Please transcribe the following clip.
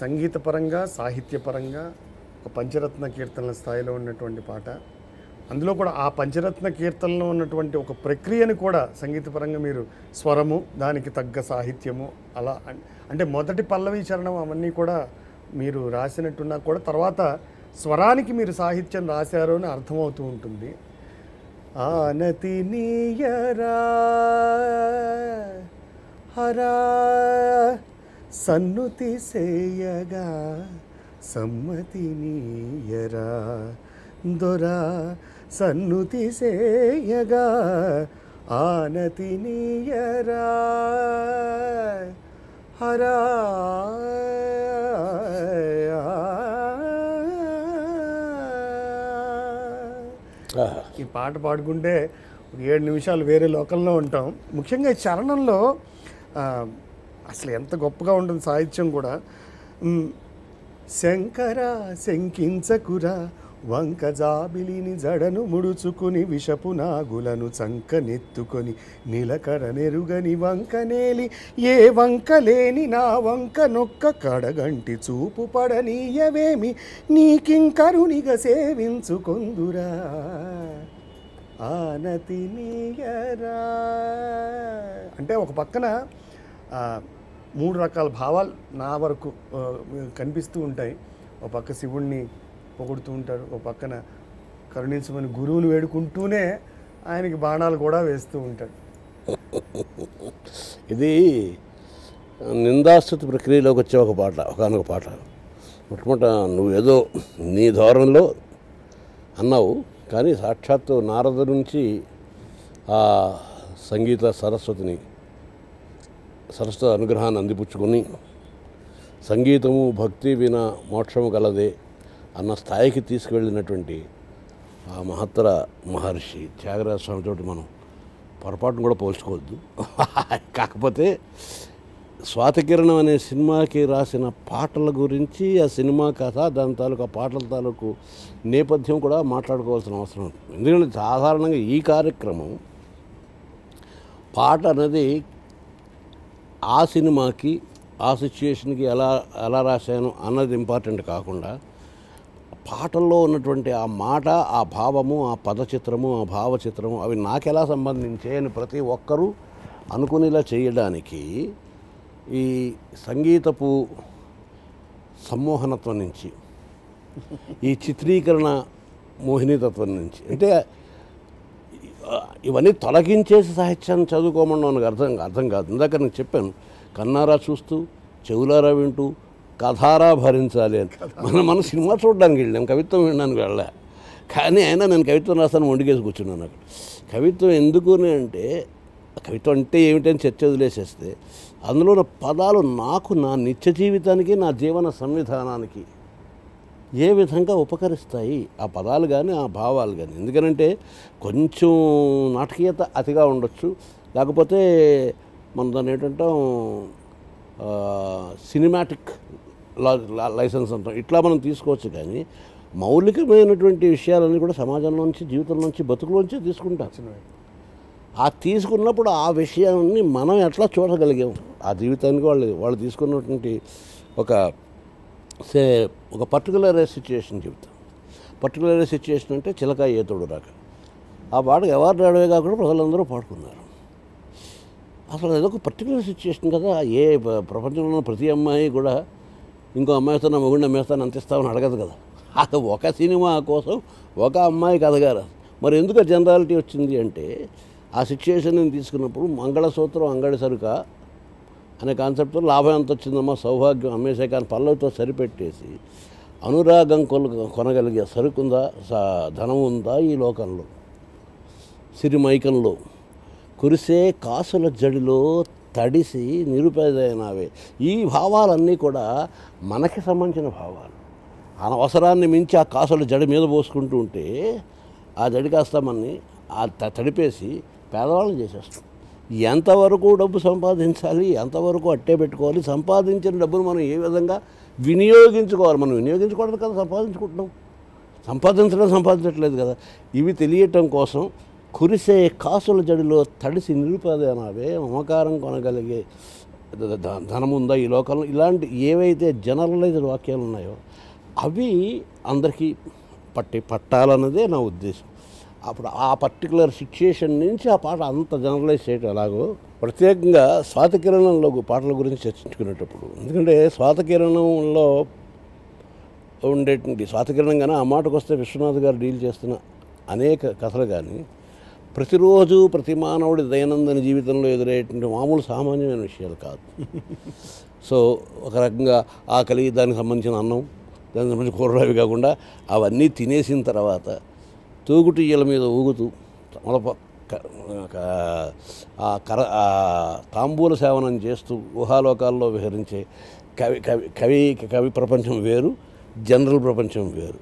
సంగీతపరంగా సాహిత్యపరంగా ఒక పంచరత్న కీర్తనల స్థాయిలో ఉన్నటువంటి పాట. అందులో కూడా ఆ పంచరత్న కీర్తనలో ఉన్నటువంటి ఒక ప్రక్రియను కూడా సంగీతపరంగా మీరు స్వరము దానికి తగ్గ సాహిత్యము అలా అంటే మొదటి పల్లవి చరణం అవన్నీ కూడా మీరు రాసినట్టున్నా కూడా తర్వాత స్వరానికి మీరు సాహిత్యం రాశారు అని అర్థమవుతూ ఉంటుంది. ఆనతి నీయరా హరా సన్నుతి సేయగా సమ్మతి నీయరా దొరా సన్నుతి సేయగా ఆనతి నీయరా హరా. ఈ పాట పాడుకుంటే ఏడు నిమిషాలు వేరే లోకంలో ఉంటాం ముఖ్యంగా చరణంలో అసలు ఎంత గొప్పగా ఉంటుంది సాహిత్యం కూడా. శంకర శంకించకురా వంక జాబిలిని జడను ముడుచుకుని విషపు నాగులను చంకనెత్తుకొని నిలకర నెరుగని వంకనేలి ఏ వంక లేని నా వంక నొక్క కడగంటి చూపు పడనీయవేమి నీకింకరునిగ సేవించుకొందురా. ఆనతినీయరా. అంటే ఒక పక్కన మూడు రకాల భావాలు నా వరకు కనిపిస్తూ ఉంటాయి. ఒక పక్క శివుణ్ణి పొగుడుతూ ఉంటారు ఒక పక్కన కరుణించమని గురువుని వేడుకుంటూనే ఆయనకి బాణాలు కూడా వేస్తూ ఉంటాడు. ఇది నిందాస్తుతి ప్రక్రియలోకి వచ్చే ఒక పాట ఒకనొక పాట. మొట్టమొదట నువ్వేదో నీ ధోరణిలో అన్నావు కానీ సాక్షాత్తు నారదు నుంచి ఆ సంగీత సరస్వతిని సరస్వతి అనుగ్రహాన్ని అందిపుచ్చుకొని సంగీతము భక్తి విన మోక్షము కలదే అన్న స్థాయికి తీసుకువెళ్ళినటువంటి ఆ మహత్తర మహర్షి త్యాగరాజ స్వామితోటి మనం పొరపాటును కూడా పోల్చుకోవద్దు. కాకపోతే స్వాతికిరణం అనే సినిమాకి రాసిన పాటల గురించి ఆ సినిమా కథ దాని తాలూకు ఆ పాటల తాలూకు నేపథ్యం కూడా మాట్లాడుకోవాల్సిన అవసరం ఉంది. ఎందుకంటే సాధారణంగా ఈ కార్యక్రమం పాట అనేది ఆ సినిమాకి ఆ సిచ్యుయేషన్కి ఎలా ఎలా రాశాను అన్నది ఇంపార్టెంట్ కాకుండా పాటల్లో ఉన్నటువంటి ఆ మాట ఆ భావము ఆ పదచిత్రము ఆ భావచిత్రము అవి నాకెలా సంబంధించే అని ప్రతి ఒక్కరూ అనుకునేలా చేయడానికి ఈ సంగీతపు సమ్మోహనత్వం నుంచి ఈ చిత్రీకరణ మోహినీతత్వం నుంచి అంటే ఇవన్నీ తొలగించేసి సాహిత్యాన్ని చదువుకోమని నాకు అర్థం అర్థం కాదు. ఇందాక నేను చెప్పాను కన్నారా చూస్తూ చెవులారా వింటూ కథారా భరించాలి అని. మనం మన సినిమా చూడడానికి వెళ్ళాం కవిత్వం వినడానికి వెళ్ళా కానీ అయినా నేను కవిత్వం రాస్తాను వండుకేసి కూర్చున్నాను అక్కడ కవిత్వం ఎందుకు అని అంటే కవిత్వం అంటే ఏమిటని చర్చ వదిలేసేస్తే అందులో ఉన్న పదాలు నాకు నా నిత్య జీవితానికి నా జీవన సంవిధానానికి ఏ విధంగా ఉపకరిస్తాయి? ఆ పదాలు కానీ ఆ భావాలు కానీ ఎందుకనంటే కొంచెం నాటకీయత అతిగా ఉండొచ్చు. లేకపోతే మనం దాన్ని ఏంటంటాం సినిమాటిక్ లైసెన్స్ అంటాం. ఇట్లా మనం తీసుకోవచ్చు కానీ మౌలికమైనటువంటి విషయాలన్నీ కూడా సమాజంలోంచి జీవితంలోంచి బతుకులోంచి తీసుకుంటాం ఆ తీసుకున్నప్పుడు ఆ విషయాన్ని మనం ఎట్లా చూడగలిగాం? ఆ జీవితానికి వాళ్ళు వాళ్ళు తీసుకున్నటువంటి ఒక సే ఒక పర్టికులర్ సిచ్యుయేషన్ చెబుతాం. పర్టికులర్ సిచ్యుయేషన్ అంటే చిలక ఏతుడు రాక ఆ పాటకు ఎవరు రావడమే కాకుండా ప్రజలందరూ పాడుకున్నారు. అసలు అదొక పర్టికులర్ సిచ్యుయేషన్ కదా. ఏ ప్రపంచంలో ఉన్న ప్రతి అమ్మాయి కూడా ఇంకో అమ్మాయితో నా మొగుడిని అమ్మేస్తాను అంతిస్తామని అడగదు కదా. అది ఒక సినిమా కోసం ఒక అమ్మాయి కథగారు మరి ఎందుకు జనరాలిటీ వచ్చింది అంటే ఆ సిచ్యుయేషన్ తీసుకున్నప్పుడు మంగళసూత్రం అంగడి సరుక అనే కాన్సెప్ట్తో లాభం ఎంత వచ్చిందమ్మా? సౌభాగ్యం అమ్మేసే కానీ పల్లవితో సరిపెట్టేసి అనురాగం కొల కొనగలిగే సరుకుందా? స- ధనం ఉందా ఈ లోకంలో? సిరిమైకంలో. కురిసే కాసుల జడిలో తడిసి నిరుపేదైనవే. ఈ భావాలన్నీ కూడా మనకి సంబంధించిన భావాలు. అనవసరాన్ని మించి ఆ కాసుల జడి మీద పోసుకుంటూ ఉంటే ఆ జడి కాస్త మనని ఆ త- తడిపేసి పేదవాళ్ళని చేసేస్తాం ఎంతవరకు డబ్బు సంపాదించాలి ఎంతవరకు అట్టే పెట్టుకోవాలి సంపాదించిన డబ్బును మనం ఏ విధంగా వినియోగించుకోవాలి? మనం వినియోగించుకోవడం కదా సంపాదించుకుంటున్నాం. సంపాదించడం సంపాదించట్లేదు కదా. ఇవి తెలియటం కోసం కురిసే కాసుల జడిలో తడిసి నిరుపేదనావే మమకారం కొనగలిగే ధనముందా ధనం ఉందా ఈ లోకంలో? ఇలాంటి ఏవైతే జనరలైజ్డ్ వాక్యాలు ఉన్నాయో అవి అందరికీ పట్టి పట్టాలన్నదే నా ఉద్దేశం. అప్పుడు ఆ పర్టికులర్ సిచ్యుయేషన్ నుంచి ఆ పాట అంత జనరలైజ్ చేయటం ఎలాగో ప్రత్యేకంగా స్వాతకిరణంలో పాటల గురించి చర్చించుకునేటప్పుడు. ఎందుకంటే స్వాతకిరణంలో ఉండేటువంటి స్వాతకిరణం కానీ ఆ మాటకు వస్తే విశ్వనాథ్ గారు డీల్ చేస్తున్న అనేక కథలు కానీ ప్రతిరోజు ప్రతి మానవుడి దైనందిన జీవితంలో ఎదురయ్యేటువంటి మామూలు సామాన్యమైన విషయాలు కాదు. సో ఒక రకంగా ఆకలి దానికి సంబంధించిన అన్నం దానికి సంబంధించిన కూరలు అవి కాకుండా అవన్నీ తినేసిన తర్వాత తూగుటియ్యల మీద ఊగుతూ తమలప ఆ కర తాంబూల సేవనం చేస్తూ ఊహాలోకాల్లో విహరించే కవి కవి కవి కవి ప్రపంచం వేరు జనరల్ ప్రపంచం వేరు.